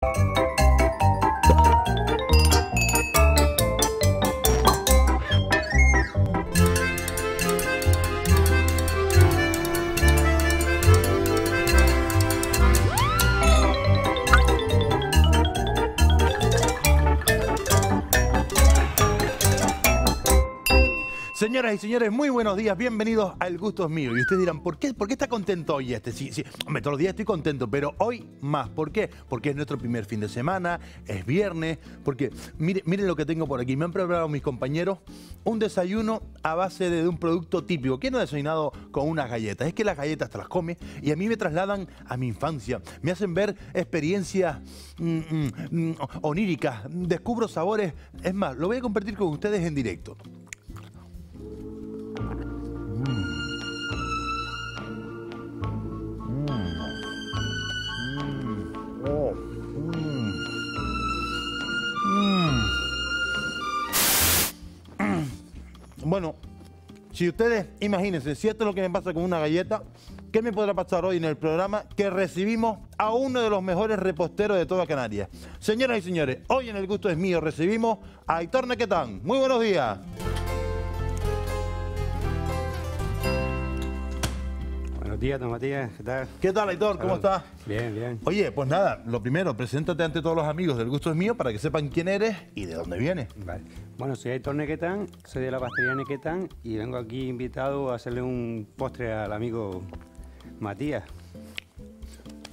Thank you Señoras y señores, muy buenos días, bienvenidos a El Gusto es Mío. Y ustedes dirán, ¿por qué, ¿por qué está contento hoy este? Sí, sí, hombre, todos los días estoy contento, pero hoy más. ¿Por qué? Porque es nuestro primer fin de semana, es viernes, porque miren, miren lo que tengo por aquí. Me han preparado mis compañeros un desayuno a base de, un producto típico. ¿Quién no ha desayunado con unas galletas? Es que las galletas te las come y a mí me trasladan a mi infancia. Me hacen ver experiencias mm, mm, mm, oníricas, descubro sabores. Es más, lo voy a compartir con ustedes en directo. Bueno, si ustedes imagínense, si esto es lo que me pasa con una galleta, ¿qué me podrá pasar hoy en el programa que recibimos a uno de los mejores reposteros de toda Canarias? Señoras y señores, hoy en El Gusto es Mío recibimos a Aitor Nequetán. Muy buenos días. Buenos días, don Matías. ¿Qué tal? ¿Qué tal, Aitor? ¿Cómo estás? Bien, bien. Oye, pues nada, lo primero, preséntate ante todos los amigos del Gusto es Mío para que sepan quién eres y de dónde vienes. Vale. Bueno, soy Aitor Nequetán, soy de la pastelería Nequetán y vengo aquí invitado a hacerle un postre al amigo Matías.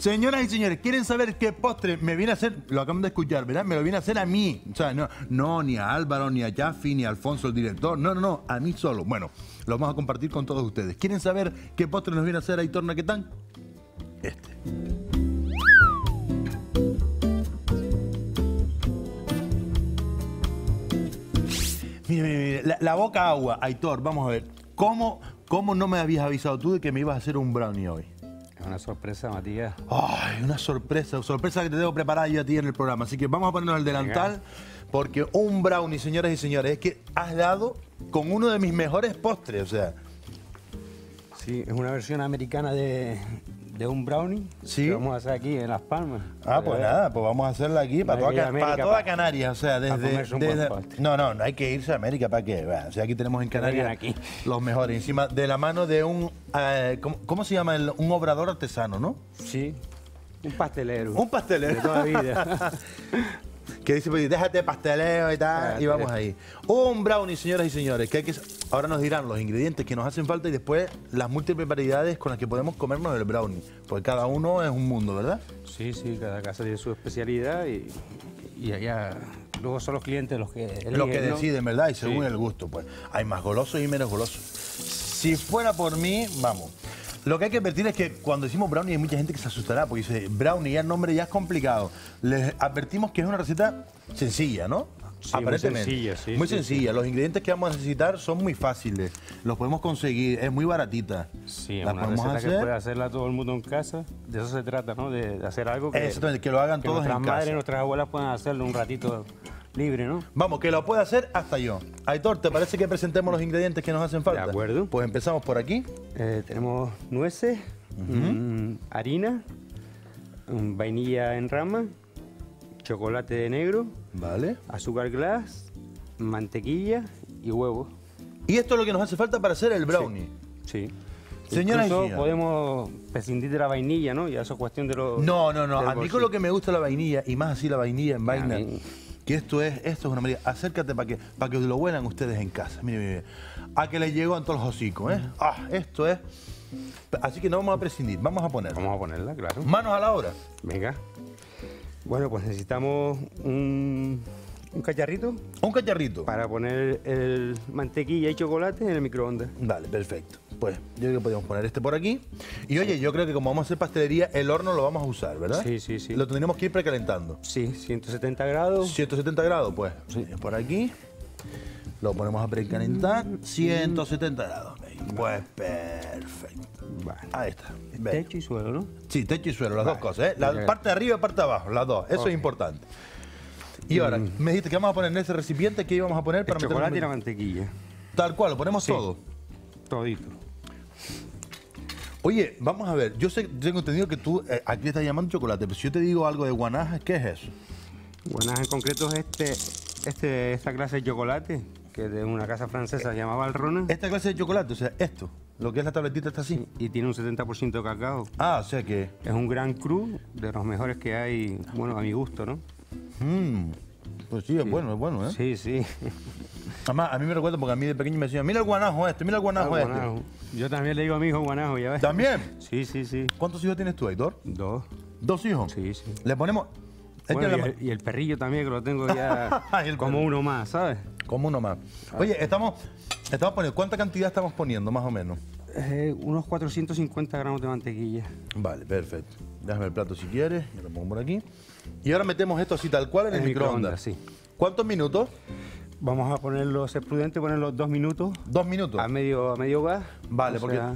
Señoras y señores, ¿quieren saber qué postre me viene a hacer? Lo acaban de escuchar, ¿verdad? Me lo viene a hacer a mí. O sea, no, no ni a Álvaro, ni a Jaffi, ni a Alfonso, el director. No, no, no, a mí solo. Bueno, lo vamos a compartir con todos ustedes. ¿Quieren saber qué postre nos viene a hacer Aitor Naquetán? Este. Mire, mire, mire, la, la boca agua, Aitor, vamos a ver. ¿Cómo, ¿Cómo no me habías avisado tú de que me ibas a hacer un brownie hoy? Una sorpresa, Matías. Ay, una sorpresa, sorpresa que te debo preparar yo a ti en el programa. Así que vamos a ponernos el delantal, porque un brownie, señoras y señores, es que has dado con uno de mis mejores postres, o sea. Sí, es una versión americana de, de un brownie Sí. que vamos a hacer aquí en Las Palmas. Ah, pues nada, pues vamos a hacerla aquí para toda, que ir a Ca- para América toda Canarias, o sea, desde... desde- no, no, no hay que irse a América para qué, o sea, aquí tenemos en Canarias aquí. los mejores, encima de la mano de un, eh, ¿cómo, cómo se llama? El- un obrador artesano, ¿no? Sí, un pastelero. Un pastelero. De toda vida. Que dice, pues, déjate pasteleo y tal, y vamos ahí. Un brownie, señoras y señores, que hay que... Ahora nos dirán los ingredientes que nos hacen falta y después las múltiples variedades con las que podemos comernos el brownie. Porque cada uno es un mundo, ¿verdad? sí, sí, cada casa tiene su especialidad y, y allá luego son los clientes los que eligen, Lo que ¿no? deciden, ¿verdad? Y según Sí. el gusto, pues. Hay más golosos y menos golosos. Si fuera por mí, vamos. Lo que hay que advertir es que cuando decimos brownie hay mucha gente que se asustará porque dice brownie, ya el nombre ya es complicado. Les advertimos que es una receta sencilla, ¿no? Sí, muy sencilla, sí, Muy sí, sencilla. Los ingredientes que vamos a necesitar son muy fáciles. Los podemos conseguir, es muy baratita. Sí, una receta que puede hacerla todo el mundo en casa. De eso se trata, ¿no? De, de hacer algo que, Exactamente, que lo hagan que todos nuestras en madres, casa. nuestras abuelas puedan hacerlo un ratito libre, ¿no? Vamos, que lo puede hacer hasta yo. Aitor, ¿te parece que presentemos los ingredientes que nos hacen falta? De acuerdo. Pues empezamos por aquí. Eh, tenemos nueces, mm, harina, mm, vainilla en rama, chocolate de negro, Vale. azúcar glass, mantequilla y huevos. Y esto es lo que nos hace falta para hacer el brownie. Sí. Señoras y Incluso podemos prescindir de la vainilla, ¿no? Ya eso es cuestión de los... No, no, no. A mí con lo que me gusta la vainilla, y más así la vainilla en vaina, mí- que esto es, esto es una maravilla. Acércate para que, para que lo huelan ustedes en casa. Mire, mire. A que les llegó a todos los hocicos, ¿eh? Ah, esto es. Así que no vamos a prescindir, vamos a poner. Vamos a ponerla, claro. Manos a la obra. Venga. Bueno, pues necesitamos un, un cacharrito Un cacharrito. para poner el mantequilla y chocolate en el microondas. Vale, perfecto. Pues yo creo que podemos poner este por aquí. Y oye, yo creo que como vamos a hacer pastelería, el horno lo vamos a usar, ¿verdad? Sí, sí, sí. Lo tendríamos que ir precalentando. Sí, 170 grados. 170 grados, pues. Por aquí. Lo ponemos a precalentar. 170 grados. Pues perfecto. Vale. Ahí está. Techo y suelo, ¿no? Sí, techo y suelo, las dos cosas, ¿eh? La parte de arriba y parte de abajo, las dos. Eso es importante. Y ahora, me dijiste que vamos a poner en ese recipiente que íbamos a poner para meterlo en chocolate y la mantequilla. Tal cual, lo ponemos Sí. todo. Todito. Oye, vamos a ver, yo sé, tengo entendido que tú eh, aquí estás llamando chocolate, pero si yo te digo algo de guanaja, ¿qué es eso? Guanaja en concreto es este, este, esta clase de chocolate, que de una casa francesa se llamaba Alrona, Esta clase de chocolate, o sea, esto, lo que es la tabletita está así. y tiene un 70% de cacao. Ah, o sea que... Es un gran cru, de los mejores que hay, bueno, a mi gusto, ¿no? mm, pues sí, es bueno, es bueno, ¿eh? Sí, sí. Además, a mí me recuerda porque a mí de pequeño me decían, mira el guanajo este, mira el guanajo este. Guanajo. Yo también le digo a mi hijo guanajo, ¿ya ves? ¿También? Sí, sí, sí. ¿Cuántos hijos tienes tú, Aitor? Dos. ¿Dos hijos? Sí, sí. Le ponemos... Este Bueno, y, el, y el perrillo también, que lo tengo ya como uno más, ¿sabes? Como uno más. Oye, estamos, estamos poniendo, ¿cuánta cantidad estamos poniendo, más o menos? Eh, unos 450 gramos de mantequilla. Vale, perfecto. Déjame el plato si quieres, yo lo pongo por aquí. Y ahora metemos esto así tal cual en el, En el microondas. microondas, sí. ¿Cuántos minutos? Vamos a ponerlo, ser prudente, ponerlo dos minutos Dos minutos. a medio, a medio gas. Vale, O porque, sea,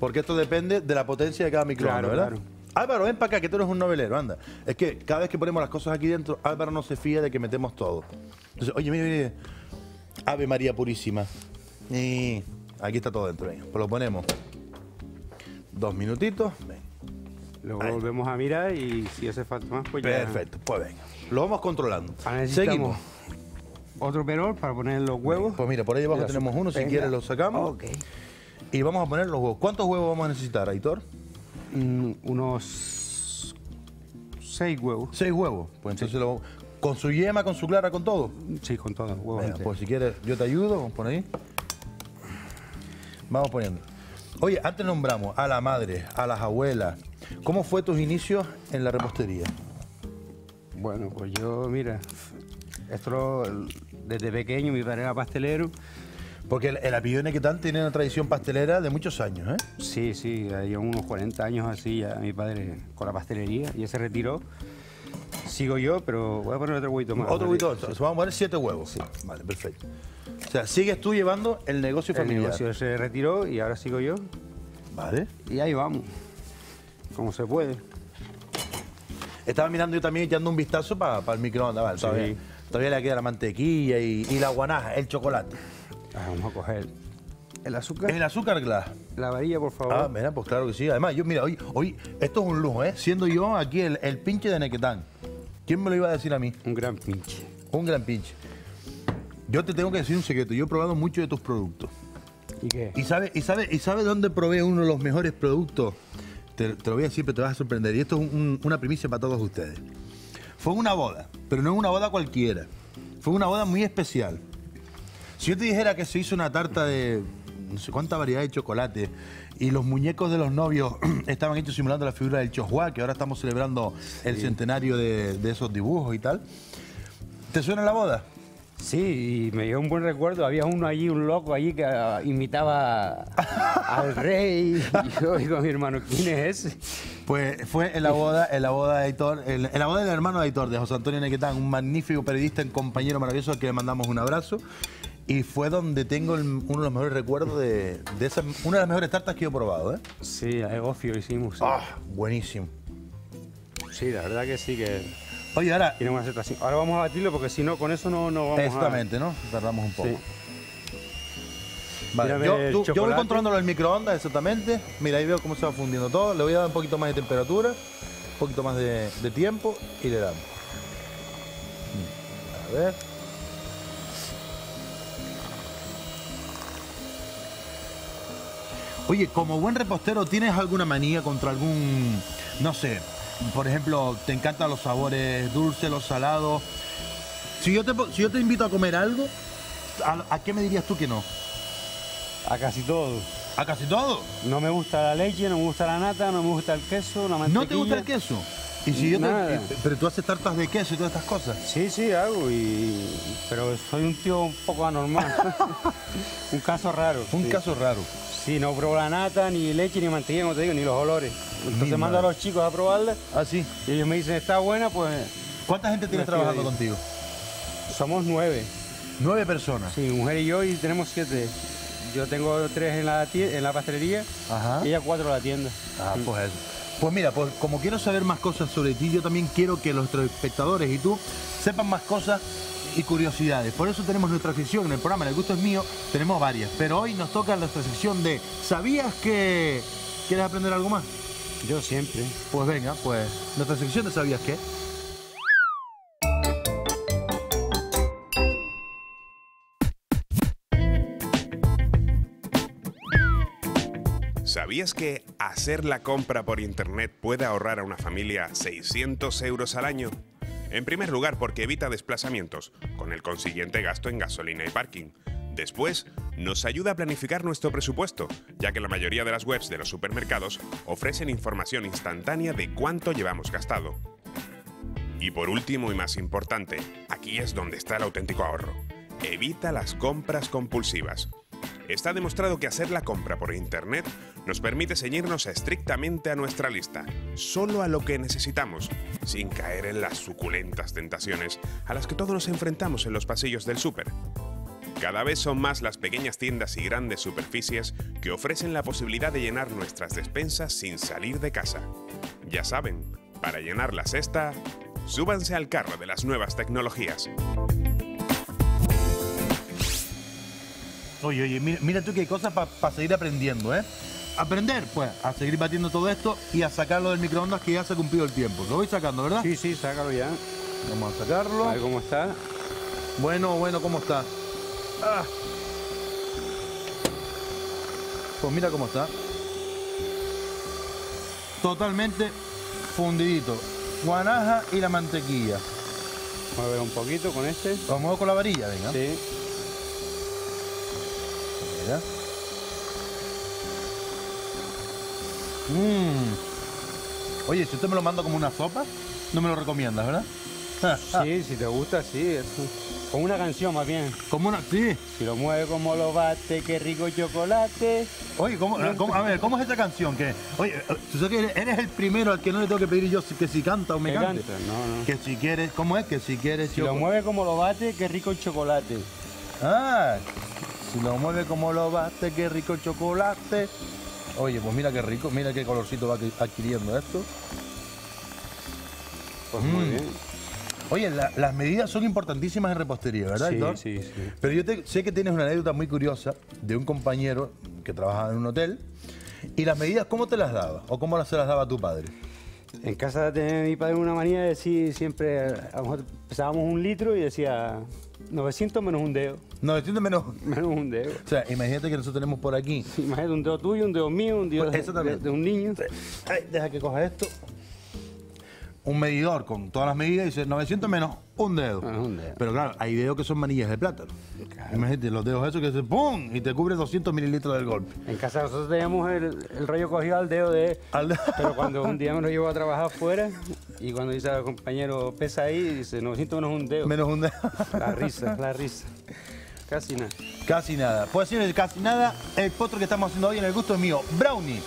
porque esto depende de la potencia de cada microondas, Claro, ¿verdad? claro. Álvaro, ven para acá, que tú eres un novelero, anda. Es que cada vez que ponemos las cosas aquí dentro, Álvaro no se fía de que metemos todo. Entonces, oye, mire, mire. Ave María Purísima. Y aquí está todo dentro, venga. Pues lo ponemos. Dos minutitos. Venga. Luego Ahí. volvemos a mirar y si hace falta más, pues ya. Perfecto, pues venga. Lo vamos controlando. Ahora necesitamos Seguimos. otro perol para poner los huevos. Pues mira, por ahí abajo tenemos uno, si quieres lo sacamos. Ok. Y vamos a poner los huevos. ¿Cuántos huevos vamos a necesitar, Aitor? Mm, unos seis huevos. Seis huevos. Pues entonces lo vamos- ¿Con su yema, con su clara, con todo? Sí, con todos los huevos. Venga, pues si quieres, yo te ayudo, vamos por ahí. Vamos poniendo. Oye, antes nombramos a la madre, a las abuelas. ¿Cómo fue tus inicios en la repostería? Bueno, pues yo, mira, esto lo- desde pequeño mi padre era pastelero. Porque el, el apellido Nequetán tiene una tradición pastelera de muchos años, ¿eh? Sí, sí, hay unos 40 años así ya mi padre con la pastelería y ya se retiró. Sigo yo, pero voy a poner otro huevito más. Otro huevito, entonces vamos a poner siete huevos. Vale, perfecto. O sea, sigues tú llevando el negocio El familiar. negocio se retiró y ahora sigo yo. Vale. Y ahí vamos, como se puede. Estaba mirando yo también echando un vistazo para el microondas, vale. Sí. Todavía, todavía le queda la mantequilla y, y la guanaja, el chocolate. Ah, Vamos a coger el azúcar. El azúcar glass. La varilla, por favor. Ah, mira, pues claro que sí. Además, yo, mira, hoy, hoy esto es un lujo, ¿eh? Siendo yo aquí el, el pinche de Nequetán. ¿Quién me lo iba a decir a mí? Un gran pinche. Un gran pinche. Yo te tengo que decir un secreto. Yo he probado muchos de tus productos. ¿Y qué? ¿Y sabes y sabe, y sabe dónde probé uno de los mejores productos? Te, te lo voy a decir, pero te vas a sorprender. Y esto es un- un- una primicia para todos ustedes. Fue una boda, pero no es una boda cualquiera. Fue una boda muy especial. Si yo te dijera que se hizo una tarta de no sé cuánta variedad de chocolate y los muñecos de los novios estaban hechos simulando la figura del Chojuá, que ahora estamos celebrando el centenario de, de esos dibujos y tal. ¿Te suena la boda? Sí, y me dio un buen recuerdo. Había uno allí, un loco allí que ah, imitaba al rey. Y yo digo a mi hermano, ¿quién es ese? Pues fue en la boda, en la boda de Aitor, en, en la boda del hermano de Aitor, de José Antonio Nequetán, un magnífico periodista, un compañero maravilloso al que le mandamos un abrazo. Y fue donde tengo el- uno de los mejores recuerdos de, de esa, una de las mejores tartas que yo he probado, ¿eh? Sí, a Egofio hicimos. Sí. Ah, buenísimo. Sí, la verdad que sí que Oye, ahora, tiene una aceptación. Ahora vamos a batirlo porque si no, con eso no, no vamos exactamente, ¿no? Tardamos un a... poco. Sí. Vale, yo, ve, tú- yo voy controlándolo en el microondas, exactamente. Mira, ahí veo cómo se va fundiendo todo. Le voy a dar un poquito más de temperatura, un poquito más de, de tiempo y le damos. Mm, A ver. Oye, como buen repostero, ¿tienes alguna manía contra algún, no sé, por ejemplo, te encantan los sabores dulces, los salados? Si yo te, po- si yo te invito a comer algo, ¿a, a qué me dirías tú que no? A casi todo. ¿A casi todo? No me gusta la leche, no me gusta la nata, no me gusta el queso, la mantequilla. ¿No te gusta el queso? Y si yo te- pero tú haces tartas de queso y todas estas cosas. Sí, sí, hago, y... pero soy un tío un poco anormal. un caso raro. Un sí. caso raro. Sí, no pruebo la nata, ni leche, ni mantequilla, como te digo, ni los olores. Entonces mando a los chicos a probarla Ah, sí. y ellos me dicen, está buena, pues ¿Cuánta gente tienes trabajando contigo? somos nueve. Nueve personas. Sí, mujer y yo, y tenemos siete. Yo tengo tres en la, en la pastelería Ajá. y ella cuatro en la tienda. Ah, pues eso. Pues mira, pues como quiero saber más cosas sobre ti, yo también quiero que nuestros espectadores y tú sepan más cosas y curiosidades. Por eso tenemos nuestra sección en el programa El gusto es mío, tenemos varias. Pero hoy nos toca nuestra sección de ¿Sabías que...? ¿Quieres aprender algo más? Yo siempre. Pues venga, pues nuestra sección de ¿Sabías qué? ¿Sabías que hacer la compra por internet puede ahorrar a una familia 600 euros al año? En primer lugar, porque evita desplazamientos, con el consiguiente gasto en gasolina y parking. Después, nos ayuda a planificar nuestro presupuesto, ya que la mayoría de las webs de los supermercados ofrecen información instantánea de cuánto llevamos gastado. Y por último y más importante, aquí es donde está el auténtico ahorro. Evita las compras compulsivas. Está demostrado que hacer la compra por Internet nos permite ceñirnos estrictamente a nuestra lista, solo a lo que necesitamos, sin caer en las suculentas tentaciones a las que todos nos enfrentamos en los pasillos del súper. Cada vez son más las pequeñas tiendas y grandes superficies que ofrecen la posibilidad de llenar nuestras despensas sin salir de casa. Ya saben, para llenar la cesta, súbanse al carro de las nuevas tecnologías. Oye, oye, mira, mira tú que hay cosas para seguir aprendiendo, ¿eh? Aprender, pues, a seguir batiendo todo esto y a sacarlo del microondas que ya se ha cumplido el tiempo. Lo voy sacando, ¿verdad? Sí, sí, sácalo ya. Vamos a sacarlo. A ver cómo está. Bueno, bueno, ¿cómo está? Ah. Pues mira cómo está. Totalmente fundidito. Guanaja y la mantequilla. Vamos a ver un poquito con este. Vamos con la varilla, venga. Sí. Mira. Mm. Oye, si usted me lo manda como una sopa, no me lo recomiendas, ¿verdad? Sí, si te gusta, sí. Con una canción más bien. Como una. Sí. Si lo mueve como lo bate, qué rico chocolate. Oye, ¿cómo, cómo- a ver, ¿cómo es esta canción? Que, oye, tú sabes que eres- el primero al que no le tengo que pedir yo que si canta o me cante. canta, no, no. Que si quieres, ¿cómo es? Que si quieres Si lo mueve como lo bate, qué rico el chocolate. Ah, si lo mueve como lo bate, qué rico el chocolate. Oye, pues mira qué rico, mira qué colorcito va adqui- adquiriendo esto. Pues muy Mm. bien. Oye, la- las medidas son importantísimas en repostería, ¿verdad, Sí, Héctor? sí, sí. Pero yo te- sé que tienes una anécdota muy curiosa de un compañero que trabajaba en un hotel. ¿Y las medidas cómo te las daba? ¿O cómo las se las daba tu padre? En casa tenía mi padre una manía de decir siempre, a lo mejor pesábamos un litro y decía 900 menos un dedo, 900 menos. menos un dedo. O sea, imagínate que nosotros tenemos por aquí. Imagínate un dedo tuyo, un dedo mío, un dedo Pues de, de- de un niño. Ay, deja que coja esto. Un medidor con todas las medidas y dice 900 menos un dedo. Menos un dedo. Pero claro, hay dedos que son manillas de plátano. Imagínate los dedos esos que se ¡pum! y te cubre 200 mililitros del golpe. En casa nosotros teníamos el, el rollo cogido al dedo de... Al- Pero cuando un día me lo llevo a trabajar afuera y cuando dice al compañero, pesa ahí, dice 900 menos un dedo. menos un dedo. La risa, la risa. Casi nada. Casi nada. Pues señores, casi nada. El potro que estamos haciendo hoy en el gusto es mío. Brownie.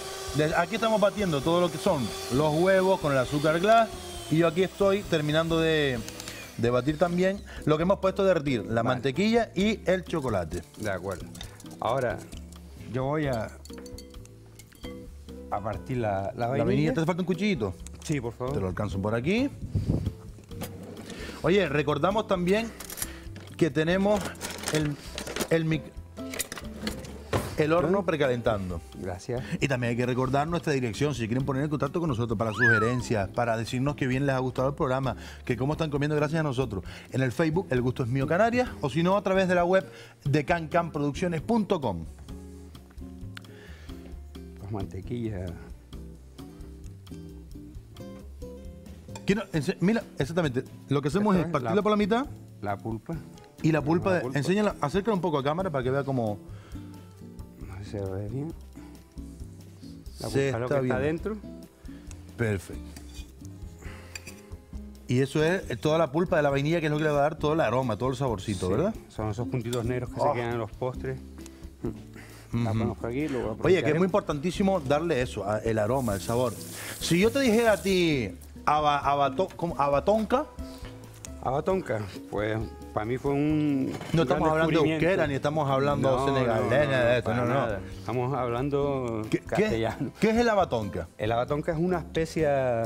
Aquí estamos batiendo todo lo que son los huevos con el azúcar glass. Y yo aquí estoy terminando de, de batir también lo que hemos puesto a derretir. La mantequilla y el chocolate. De acuerdo. Ahora, yo voy a, a partir la, la La vainilla. vainilla, ¿te hace falta un cuchillito? Sí, por Te favor. lo alcanzo por aquí. Oye, recordamos también que tenemos el, el, mic- el horno precalentando. Gracias. Y también hay que recordar nuestra dirección, si quieren poner en contacto con nosotros para sugerencias, para decirnos que bien les ha gustado el programa, que cómo están comiendo gracias a nosotros. En el Facebook, El Gusto es Mío Canarias, o si no, a través de la web de cancanproducciones.com. Pues mantequilla. Quiero Mira, exactamente, lo que hacemos es partirla la- por la mitad La pulpa. y la pulpa, La de, pulpa. enséñala, acércala un poco a cámara para que vea cómo No se ve bien. La se pulpa, lo está que está bien. dentro. Perfecto. Y eso es eh, toda la pulpa de la vainilla que es lo que le va a dar todo el aroma, todo el saborcito, Sí, ¿verdad? Son esos puntitos negros que Oh. se quedan en los postres. Ponemos por aquí, Oye, que es muy importantísimo darle eso, el aroma, el sabor. Si yo te dijera a ti aba- abato- ¿cómo? abatonca, Abatonca, pues para mí fue un. no estamos gran hablando de euskera ni estamos hablando No, senegalés, no, no, nada de esto, no, no. nada. Estamos hablando ¿Qué, qué- castellano. qué es el abatonca? El abatonca es una especia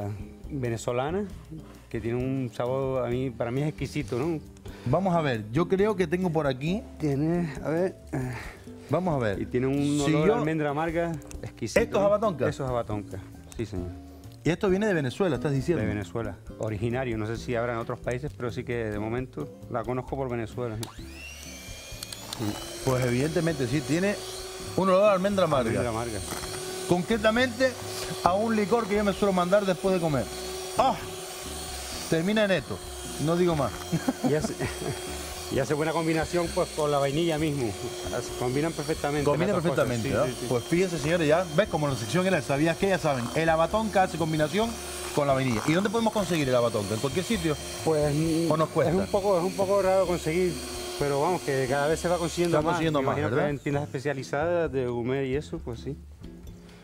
venezolana que tiene un sabor, a mí, para mí es exquisito, ¿no? Vamos a ver, yo creo que tengo por aquí, Tiene, a ver, vamos a ver. y tiene un Si olor yo- a almendra amarga exquisito. ¿Esto es abatonca? Eso es abatonca, sí, señor. Y esto viene de Venezuela, estás diciendo. De Venezuela, originario. No sé si habrá en otros países, pero sí que de momento la conozco por Venezuela. Pues evidentemente sí, tiene un olor a almendra amarga. Almendra amarga. Concretamente a un licor que yo me suelo mandar después de comer. ¡Ah! Termina en esto, no digo más. Y hace, y hace buena combinación pues con la vainilla mismo. Combinan perfectamente. Combina las dos cosas, perfectamente, sí, ¿verdad? sí, sí. Pues fíjense, señores, ya ves como la sección era, sabías que ya saben, el abatonca hace combinación con la vainilla. ¿Y dónde podemos conseguir el abatonca? ¿En cualquier sitio? Pues ¿O nos cuesta? Es un poco, es un poco raro conseguir, pero vamos, que cada vez se va consiguiendo Se va más. consiguiendo más, imagino que ¿verdad? en tiendas especializadas de Humer y eso, pues sí.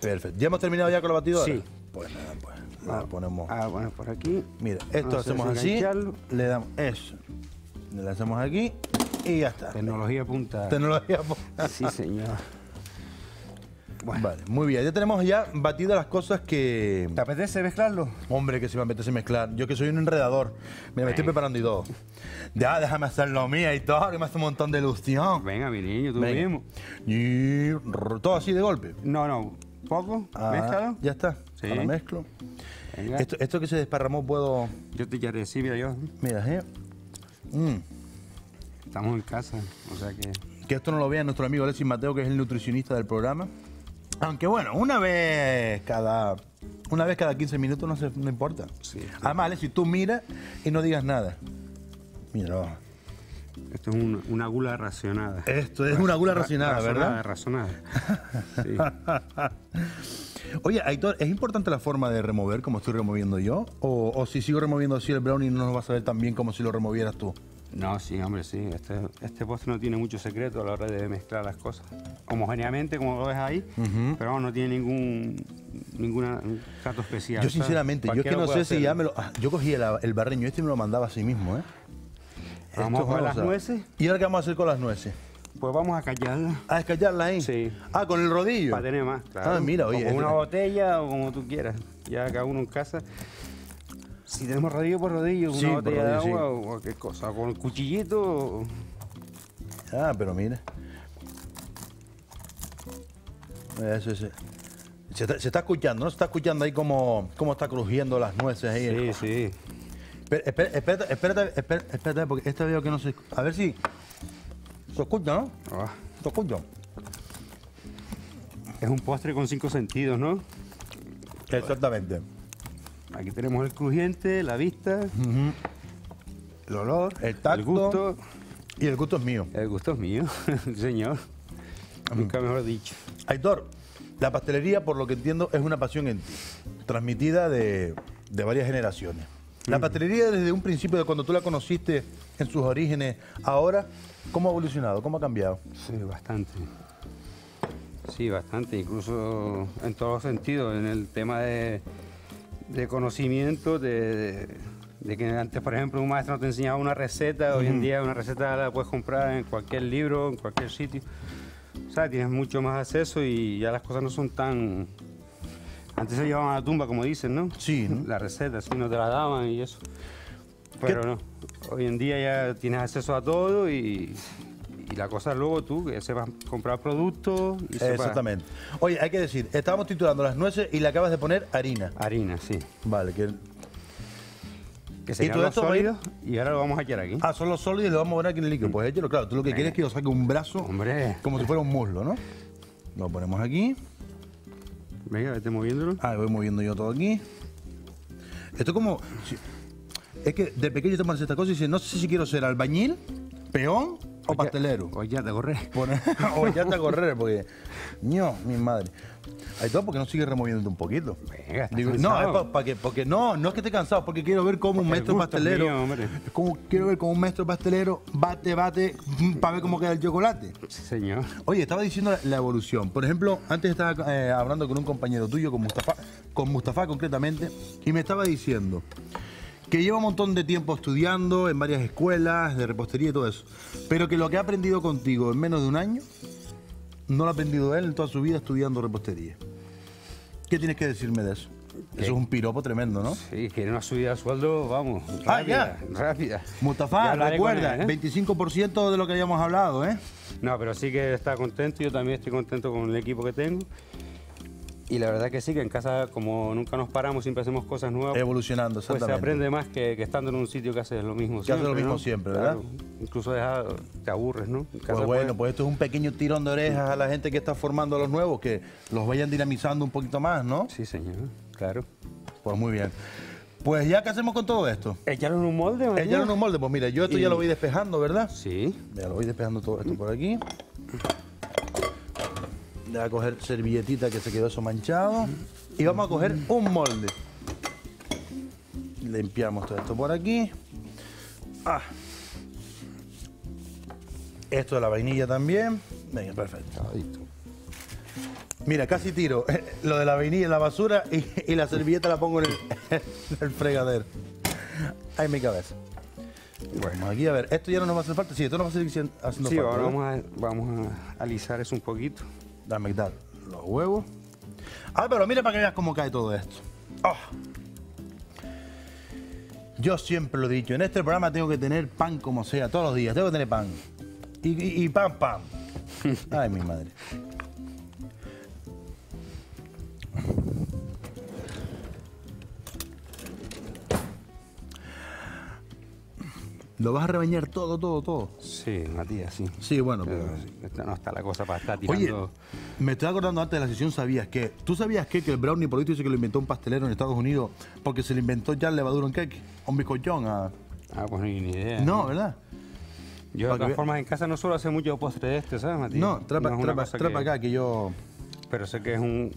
Perfecto. ¿Ya hemos terminado ya con la batidora? Sí. Pues nada, pues. Nada, ponemos. Ah, bueno, por aquí. Mira, esto a hacemos así, le damos eso. Le hacemos aquí y ya está. Tecnología punta. Tecnología. Sí, señor. Vale, muy bien. Ya tenemos ya batidas las cosas que. ¿Te apetece mezclarlo? Hombre, que se me apetece mezclar. Yo que soy un enredador. Mira, me estoy preparando y todo. Ya, déjame hacer lo mío y todo, que me hace un montón de ilusión. Venga, mi niño, tú Venga. mismo. Y todo así de golpe. No, no, poco, Ah, mézclalo. Ya está. Sí. Ahora mezclo. Venga. Esto, esto que se desparramó puedo. Yo te quiero decir, mira, yo. Mira, ¿eh? Mm. Estamos en casa, o sea que. Que esto no lo vea nuestro amigo Alexis Mateo, que es el nutricionista del programa. Aunque bueno, una vez cada. Una vez cada 15 minutos no, se, no importa. Sí, sí. Además, Alexis, tú miras y no digas nada. Mira, Esto es un- una gula racionada. esto es una gula Ra- racionada, ¿verdad? Razonada. Sí. Oye, Aitor, ¿es importante la forma de remover como estoy removiendo yo? ¿O, o si sigo removiendo así el brownie no nos va a saber tan bien como si lo removieras tú? No, sí, hombre, sí. Este, este postre no tiene mucho secreto a la hora de mezclar las cosas. Homogéneamente, como lo ves ahí, pero vamos, no tiene ningún ninguna un trato especial. Yo sinceramente, yo es que no sé si ya me lo... ah, yo cogí el, el barreño este y me lo mandaba así mismo, ¿eh? Vamos a las nueces. ¿Y ahora qué vamos a hacer con las nueces? Pues vamos a callarla ¿A escallarlas ahí? Sí. Ah, con el rodillo. para tener más, claro. Ah, mira, oye, O con esto- una botella o como tú quieras. Ya cada uno en casa. Si tenemos rodillo por rodillo, Sí, una por botella de agua o cualquier cosa. o Con el cuchillito. o- Ah, pero mira. Eso, eso. Se está, se está escuchando, ¿no? Se está escuchando ahí como, como está crujiendo las nueces ahí. Sí, sí. Espera- espera- Espérate, espérate, espérate, espérate, porque esta veo que no se... A ver si... Escucha, ¿no? Ah, es un postre con cinco sentidos, ¿no? Exactamente. Aquí tenemos el crujiente, la vista, el olor, El tacto. el gusto. Y el gusto es mío. El gusto es mío, señor. Nunca mejor dicho. Aitor, la pastelería, por lo que entiendo, es una pasión en ti, transmitida de, de varias generaciones. La pastelería desde un principio, de cuando tú la conociste en sus orígenes, ahora, ¿cómo ha evolucionado? ¿Cómo ha cambiado? Sí, bastante. Sí, bastante, incluso en todos los sentidos, en el tema de, de conocimiento, de, de- de que antes, por ejemplo, un maestro te enseñaba una receta, hoy en día una receta la puedes comprar en cualquier libro, en cualquier sitio. O sea, tienes mucho más acceso y ya las cosas no son tan... Antes se llevaban a la tumba, como dicen, ¿no? Sí, ¿no? La receta, si no te la daban y eso. Pero no, hoy en día ya tienes acceso a todo y, y la cosa luego tú, que sepas comprar productos y sepas- Exactamente. Oye, hay que decir, estábamos titulando las nueces y le acabas de poner harina. Harina, sí. Vale, que... Que se ¿Y todo esto a ir- sólidos y ahora lo vamos a echar aquí. Ah, son los sólidos y le vamos a poner aquí en el líquido. Pues échalo, claro. Tú lo que Venga. quieres es que yo saque un brazo Hombre, como si fuera un muslo, ¿no? Lo ponemos aquí. Venga, vete moviéndolo. Ah, voy moviendo yo todo aquí. Esto como... si- Es que de pequeño te pones esta cosa y dices, no sé si quiero ser albañil, peón o pastelero. Oye, ya te corre. Poner- o echarte a correr, porque... ño, mi madre. Hay todo porque no sigues removiéndote un poquito. Venga, Digo, no, es cansado. para que, porque no, no es que esté cansado, porque quiero ver cómo un maestro pastelero, mío, como, quiero ver cómo un maestro pastelero bate, bate, para ver cómo queda el chocolate. Sí, señor. Oye, estaba diciendo la, la evolución. Por ejemplo, antes estaba eh, hablando con un compañero tuyo, con Mustafa, con Mustafa concretamente, y me estaba diciendo que lleva un montón de tiempo estudiando en varias escuelas de repostería y todo eso, pero que lo que ha aprendido contigo en menos de un año no lo ha aprendido él en toda su vida estudiando repostería. ¿Qué tienes que decirme de eso? Eso es un piropo tremendo, ¿no? Sí, quiere una subida de sueldo, vamos. Ah, Rápida, ya. rápida. Mustafa, recuerda, él, ¿eh? 25% de lo que habíamos hablado, ¿eh? No, pero sí que está contento, yo también estoy contento con el equipo que tengo. Y la verdad que sí, que en casa, como nunca nos paramos, siempre hacemos cosas nuevas. Evolucionando, Pues se exactamente. aprende más que, que estando en un sitio que haces lo mismo Que siempre. haces lo mismo ¿no? siempre, ¿verdad? Claro. Incluso deja- te aburres, ¿no? Pues bueno, puedes- pues esto es un pequeño tirón de orejas a la gente que está formando a los nuevos, que los vayan dinamizando un poquito más, ¿no? Sí, señor, claro. Pues muy bien. Pues ya, ¿qué hacemos con todo esto? ¿Echarlo en un molde? Ella en un molde, pues mira, yo esto Y- ya lo voy despejando, ¿verdad? Sí. Ya lo voy despejando todo esto por aquí. Voy a coger servilletita que se quedó eso manchado. Y vamos a coger un molde. Limpiamos todo esto por aquí. Ah. Esto de la vainilla también. Venga, perfecto. Mira, casi tiro lo de la vainilla en la basura y, y la servilleta la pongo en el, en el fregadero. Ay, mi cabeza. Bueno, aquí a ver, esto ya no nos va a hacer falta. Sí, esto nos va a seguir haciendo Sí, falta. ahora ¿verdad? vamos a, vamos a alisar eso un poquito. Dame quitar los huevos. Ah, pero mira para que veas cómo cae todo esto. Ah. Yo siempre lo he dicho, en este programa tengo que tener pan como sea, todos los días, tengo que tener pan. Y, y- y pan, pan. Ay, mi madre. Lo vas a rebañar todo, todo, todo. Sí, Matías, sí. Sí, bueno, Pero no está la cosa para estar Oye, tirando... me estoy acordando antes de la sesión, ¿sabías que? ¿Tú sabías que, que el brownie por dice que lo inventó un pastelero en Estados Unidos porque se le inventó ya el levadura en cake? Un bizcochón. a- Ah, pues ni, ni idea. No, ¿verdad? Yo de todas formas en casa no suelo hacer mucho postre de este, ¿sabes, Matías? No, es una cosa que- acá que yo... Pero sé que es un...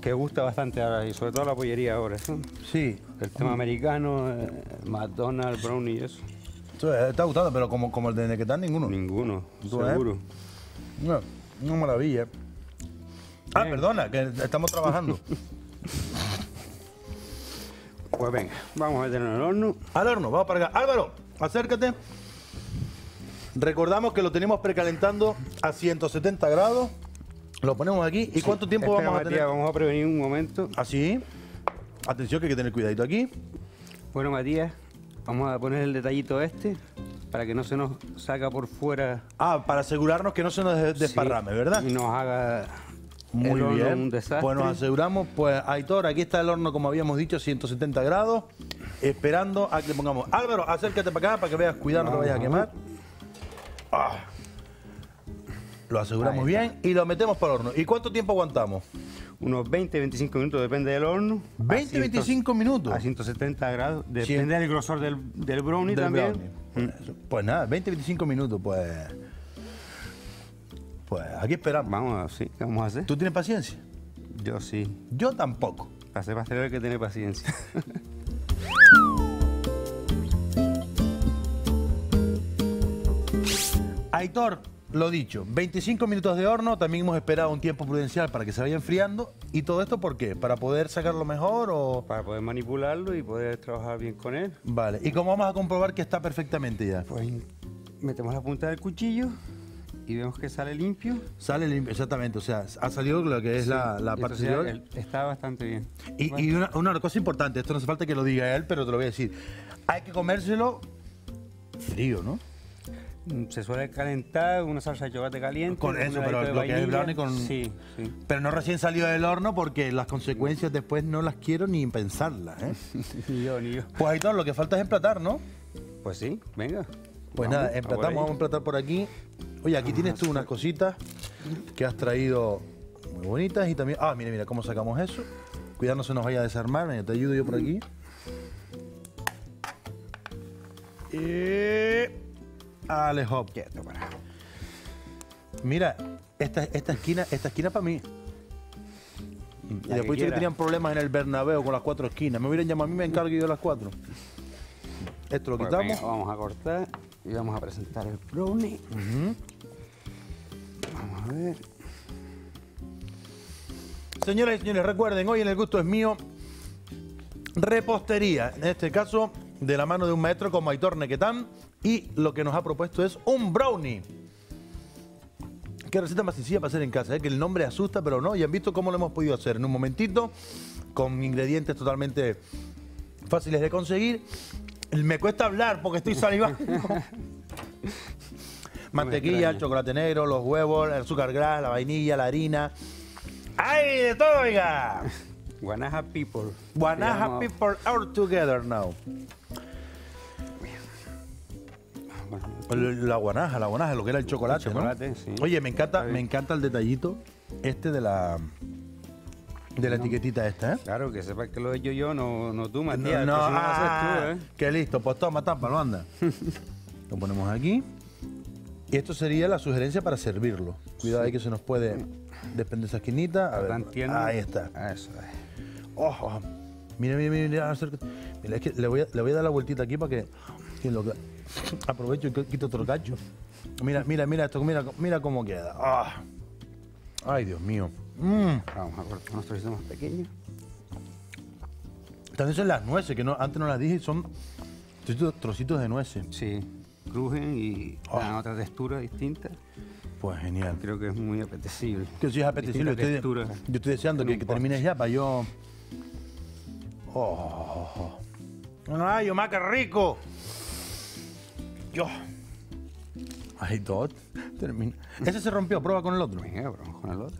que gusta bastante ahora y sobre todo la pollería ahora, ¿sí? Sí. El tema americano, eh, McDonald's, brownie y eso. Está gustando, pero como, como el de Nequetán, ninguno. Ninguno, ¿Tú, eh? seguro. No, una maravilla. Ah, Bien. perdona, que estamos trabajando. Pues venga, vamos a meterlo en el horno. Al horno, vamos para acá. Álvaro, acércate. Recordamos que lo tenemos precalentando a 170 grados. Lo ponemos aquí. ¿Y cuánto tiempo Espera, vamos a Matías, tener? Vamos a prevenir un momento. Así. Atención que hay que tener cuidadito aquí. Bueno, Matías, vamos a poner el detallito este para que no se nos saca por fuera. Ah, para asegurarnos que no se nos des- desparrame, Sí, ¿verdad? Y nos haga Muy el bien. un desastre. Pues nos aseguramos, pues Aitor, aquí está el horno, como habíamos dicho, 170 grados, esperando a que le pongamos. Álvaro, acércate para acá para que veas, cuidado, no te vayas a quemar. Ah. Lo aseguramos bien y lo metemos para el horno. ¿Y cuánto tiempo aguantamos? Unos 20, 25 minutos, depende del horno. 20, A 25 minutos. A 170 grados. Depende del grosor del, del brownie Del también. brownie. Pues, pues nada, 20, 25 minutos, pues. Pues aquí esperamos. Vamos a, sí, ¿qué vamos a hacer? ¿Tú tienes paciencia? Yo sí. Yo tampoco. Para ser pastelero hay que tener paciencia. Aitor, lo dicho, 25 minutos de horno, también hemos esperado un tiempo prudencial para que se vaya enfriando. ¿Y todo esto por qué? ¿Para poder sacarlo mejor o...? para poder manipularlo y poder trabajar bien con él. Vale, ¿y cómo vamos a comprobar que está perfectamente ya? Pues metemos la punta del cuchillo y vemos que sale limpio. Sale limpio, exactamente, o sea, ha salido lo que es la, parte exterior. el- Está bastante bien. Y, y una, una cosa importante, esto no hace falta que lo diga él, pero te lo voy a decir. Hay que comérselo frío, ¿no? Mm, Se suele calentar una salsa de chocolate caliente. Con eso, pero lo que es el brownie con- Sí, sí. Pero no recién salido del horno porque las consecuencias después no las quiero ni pensarlas, ¿eh? ni yo, ni yo. Pues Aitor, lo que falta es emplatar, ¿no? Pues sí, venga. Pues Vamos, nada, emplatamos, vamos a emplatar por aquí. Oye, aquí tienes tú unas cositas que has traído muy bonitas y también... Ah, mira, mira, cómo sacamos eso. Cuidado, no se nos vaya a desarmar. Mira, te ayudo yo por aquí. Y... Ale, hop. Quieto, para. Mira, esta, esta esquina esta esquina para mí. La que después que quiera. tenían problemas en el Bernabéu con las cuatro esquinas. Me hubieran llamado a mí, me encargo yo de las cuatro. Esto lo Pues quitamos. venga, vamos a cortar y vamos a presentar el brownie. Vamos a ver. Señoras y señores, recuerden, hoy en el gusto es mío, repostería, en este caso de la mano de un maestro como Aitor Nequetán, y lo que nos ha propuesto es un brownie. Qué receta más sencilla para hacer en casa, ¿eh? que el nombre asusta, pero no, y han visto cómo lo hemos podido hacer en un momentito, con ingredientes totalmente fáciles de conseguir. Me cuesta hablar porque estoy salivando. Mantequilla, el chocolate negro, los huevos, el azúcar gras, la vainilla, la harina. ¡Ay, de todo, oiga! Guanaja People. Guanaja people are together now. La guanaja, la guanaja, lo que era el chocolate, El ¿no? sí. Oye, me encanta, me encanta el detallito este de la de la etiquetita esta, ¿eh? Claro, que sepas que lo he hecho yo, no, no tú, No, Matías. no, que si no lo ah, haces tú, ¿eh? que listo, pues toma, tápalo, anda. lo ponemos aquí. Y esto sería la sugerencia para servirlo. Cuidado ahí que se nos puede desprender esa esquinita. A ver, ahí está. Eso es. Oh. Mira, mira, mira, mira. Mira, es que le voy, a, le voy a dar la vueltita aquí para que, que lo aprovecho y quito otro cacho. Mira, mira, mira esto, mira, mira cómo queda. Ah. Ay, Dios mío. Mm. Vamos a cortar unos trocitos más pequeños. También son las nueces, que no, antes no las dije, son trocitos, trocitos de nueces. Sí, crujen y Oh. dan otra textura distinta. Pues genial. Creo que es muy apetecible. Que si es apetecible. Estoy, yo estoy deseando que, que termines ya para yo. Oh. ¡Ay, Omar, qué rico! Yo. Ay, todo. Termina. Ese se rompió, prueba con el otro. Venga, pero vamos con el otro.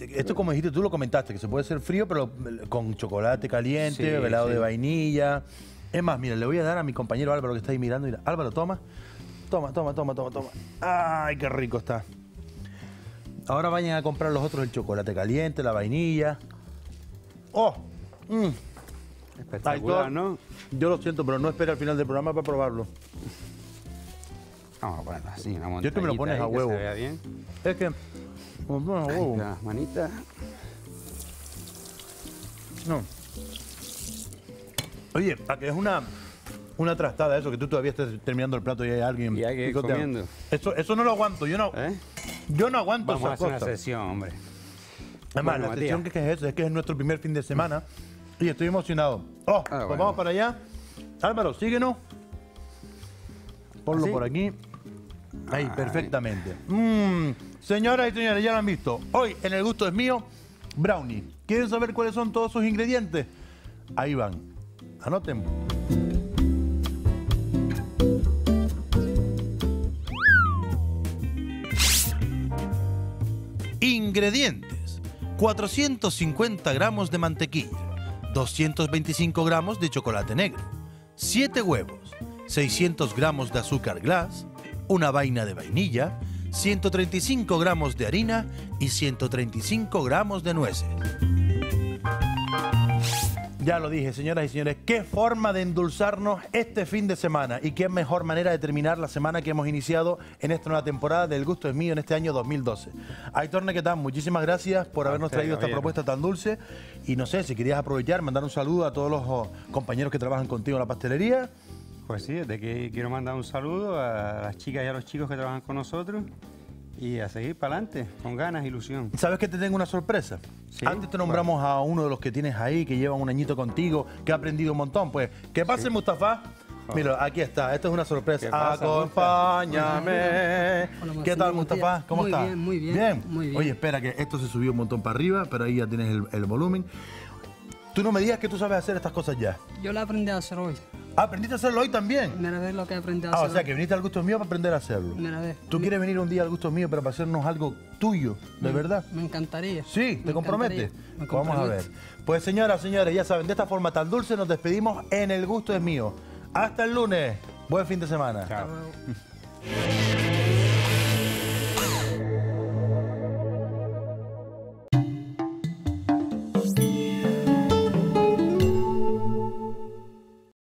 Esto, como dijiste, tú lo comentaste, que se puede hacer frío, pero con chocolate caliente, Sí, helado de vainilla. Es más, mira, le voy a dar a mi compañero Álvaro que está ahí mirando. Mira, Álvaro, toma. Toma, toma, toma, toma, toma. ¡Ay, qué rico está! Ahora vayan a comprar los otros el chocolate caliente, la vainilla. ¡Oh! Mm. Espectacular, Aitor, ¿no? Yo lo siento, pero no espera al final del programa para probarlo. Vamos a ponerlo así, una Yo es que me lo pones a huevo. bien. Es que. No, no, huevo. Las manitas. No. Oye, a que es una, una trastada eso, que tú todavía estés terminando el plato y hay alguien. Y hay que ir comiendo. Eso, eso no lo aguanto. Yo no, ¿Eh? Yo no aguanto Vamos a esas hacer una sesión, hombre. Además, Bueno, la sesión que es eso, es que es nuestro primer fin de semana y estoy emocionado. Oh, pues Ah, bueno. vamos para allá. Álvaro, síguenos. Ponlo ¿Así? por aquí. Ahí, perfectamente. Mm, señoras y señores, ya lo han visto. Hoy en El Gusto es Mío, brownie. ¿Quieren saber cuáles son todos sus ingredientes? Ahí van. Anoten. Ingredientes. 450 gramos de mantequilla, 225 gramos de chocolate negro, 7 huevos, 600 gramos de azúcar glass, una vaina de vainilla, 135 gramos de harina y 135 gramos de nueces. Ya lo dije, señoras y señores, qué forma de endulzarnos este fin de semana y qué mejor manera de terminar la semana que hemos iniciado en esta nueva temporada del Gusto es Mío en este año 2012. Aitor Nequetán, muchísimas gracias por habernos usted, traído esta propuesta tan dulce y no sé, si querías aprovechar, mandar un saludo a todos los oh, compañeros que trabajan contigo en la pastelería. Pues sí, desde que quiero mandar un saludo a las chicas y a los chicos que trabajan con nosotros y a seguir para adelante, con ganas, ilusión. ¿Sabes que te tengo una sorpresa? Sí, Antes te nombramos a uno de los que tienes ahí, que lleva un añito contigo, que ha aprendido un montón. Pues, ¿qué pasa, Mustafa? Mira, aquí está, esto es una sorpresa. ¿Qué pasa, Acompáñame. Hola, ¿Qué tal, Mustafa? ¿Cómo Muy estás? bien, muy bien, muy bien. Oye, espera, que esto se subió un montón para arriba, pero ahí ya tienes el, el volumen. Tú no me digas que tú sabes hacer estas cosas ya. Yo la aprendí a hacer hoy. Ah, ¿aprendiste a hacerlo hoy también? Primera vez lo que aprendí a Ah, hacer o sea, hoy. que viniste al gusto mío para aprender a hacerlo. Primera vez. ¿Tú quieres venir un día al gusto mío, pero para hacernos algo tuyo, de verdad? Me encantaría. Sí, ¿te Me comprometes? Me Vamos a ver. Pues señoras, señores, ya saben, de esta forma tan dulce nos despedimos en El Gusto es Mío. Hasta el lunes. Buen fin de semana. Chao. Hasta luego.